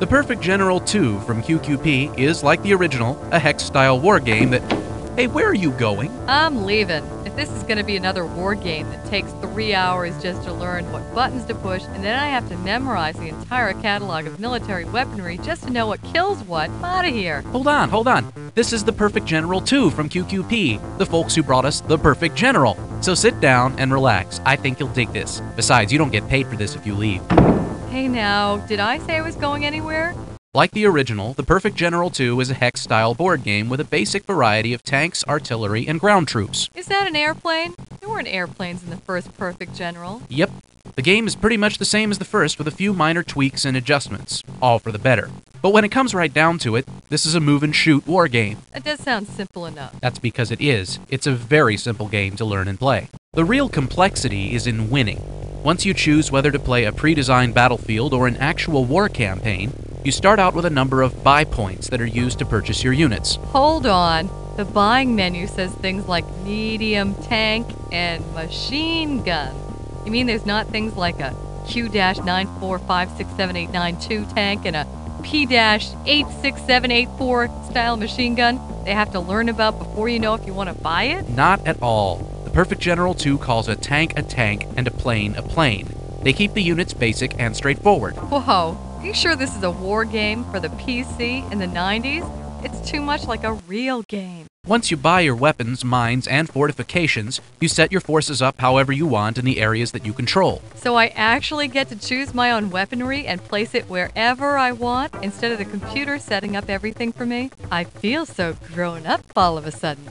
The Perfect General 2 from QQP is, like the original, a hex style war game that. Hey, where are you going? I'm leaving. If this is going to be another war game that takes three hours just to learn what buttons to push, and then I have to memorize the entire catalog of military weaponry just to know what kills what, I'm out of here. Hold on, hold on. This is the Perfect General 2 from QQP, the folks who brought us the Perfect General. So sit down and relax. I think you'll dig this. Besides, you don't get paid for this if you leave. Hey now, did I say I was going anywhere? Like the original, the Perfect General 2 is a hex style board game with a basic variety of tanks, artillery, and ground troops. Is that an airplane? There weren't airplanes in the first Perfect General. Yep. The game is pretty much the same as the first with a few minor tweaks and adjustments, all for the better. But when it comes right down to it, this is a move and shoot war game. That does sound simple enough. That's because it is. It's a very simple game to learn and play. The real complexity is in winning. Once you choose whether to play a pre designed battlefield or an actual war campaign, you start out with a number of buy points that are used to purchase your units. Hold on. The buying menu says things like medium tank and machine gun. You mean there's not things like a Q 945678892 tank and a P 86784 style machine gun they have to learn about before you know if you want to buy it? Not at all. The Perfect General 2 calls a tank a tank and a plane a plane. They keep the units basic and straightforward. Whoa, are you sure this is a war game for the PC in the 90s? It's too much like a real game. Once you buy your weapons, mines, and fortifications, you set your forces up however you want in the areas that you control. So I actually get to choose my own weaponry and place it wherever I want instead of the computer setting up everything for me? I feel so grown up all of a sudden.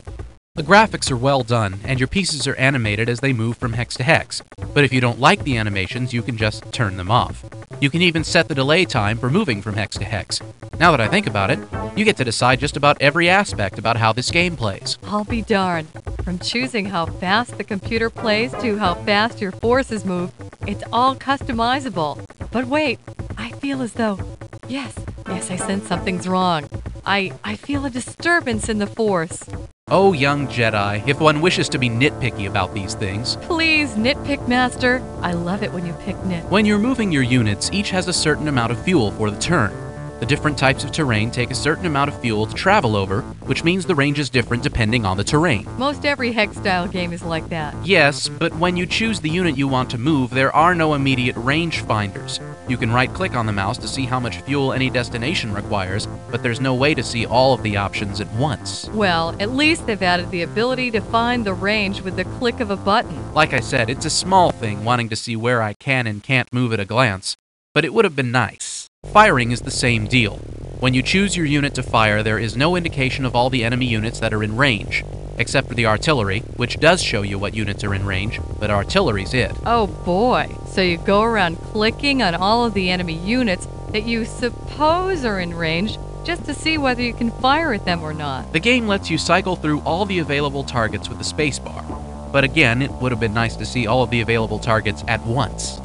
The graphics are well done, and your pieces are animated as they move from hex to hex. But if you don't like the animations, you can just turn them off. You can even set the delay time for moving from hex to hex. Now that I think about it, you get to decide just about every aspect about how this game plays. I'll be darned. From choosing how fast the computer plays to how fast your forces move, it's all customizable. But wait, I feel as though. Yes, yes, I sense something's wrong. I, I feel a disturbance in the force. Oh, young Jedi, if one wishes to be nitpicky about these things. Please, nitpick master. I love it when you pick nit. When you're moving your units, each has a certain amount of fuel for the turn. The different types of terrain take a certain amount of fuel to travel over, which means the range is different depending on the terrain. Most every hex style game is like that. Yes, but when you choose the unit you want to move, there are no immediate range finders. You can right click on the mouse to see how much fuel any destination requires, but there's no way to see all of the options at once. Well, at least they've added the ability to find the range with the click of a button. Like I said, it's a small thing wanting to see where I can and can't move at a glance, but it would have been nice. Firing is the same deal. When you choose your unit to fire, there is no indication of all the enemy units that are in range, except for the artillery, which does show you what units are in range, but artillery's it. Oh boy, so you go around clicking on all of the enemy units that you suppose are in range just to see whether you can fire at them or not. The game lets you cycle through all the available targets with the spacebar, but again, it would have been nice to see all of the available targets at once.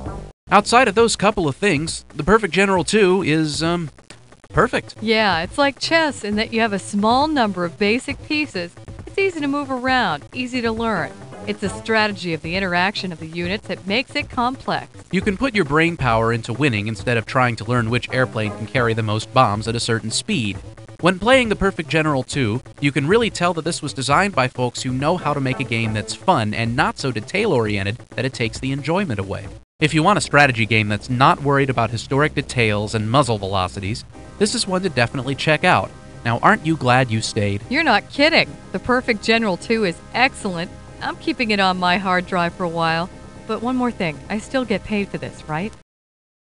Outside of those couple of things, the Perfect General 2 is, um, perfect. Yeah, it's like chess in that you have a small number of basic pieces. It's easy to move around, easy to learn. It's a strategy of the interaction of the units that makes it complex. You can put your brain power into winning instead of trying to learn which airplane can carry the most bombs at a certain speed. When playing the Perfect General 2, you can really tell that this was designed by folks who know how to make a game that's fun and not so detail oriented that it takes the enjoyment away. If you want a strategy game that's not worried about historic details and muzzle velocities, this is one to definitely check out. Now, aren't you glad you stayed? You're not kidding. The Perfect General 2 is excellent. I'm keeping it on my hard drive for a while. But one more thing I still get paid for this, right?